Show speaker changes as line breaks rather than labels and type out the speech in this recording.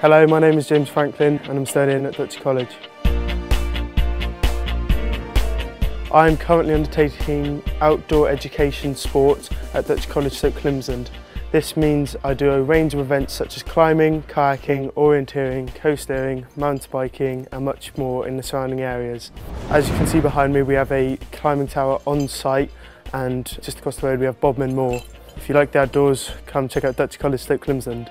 Hello, my name is James Franklin and I'm studying at Duchy College. I am currently undertaking outdoor education sports at Duchy College St Climsland. This means I do a range of events such as climbing, kayaking, orienteering, coasteering, mountain biking and much more in the surrounding areas. As you can see behind me we have a climbing tower on site and just across the road we have Bodmin Moor. If you like the outdoors, come check out Duchy College Stoke Climsland.